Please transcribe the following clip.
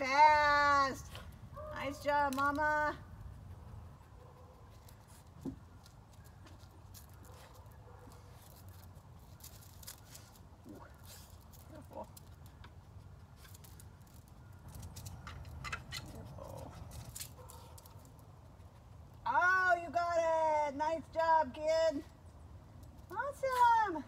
fast. Nice job, mama. Oh, nice job, kid. Awesome.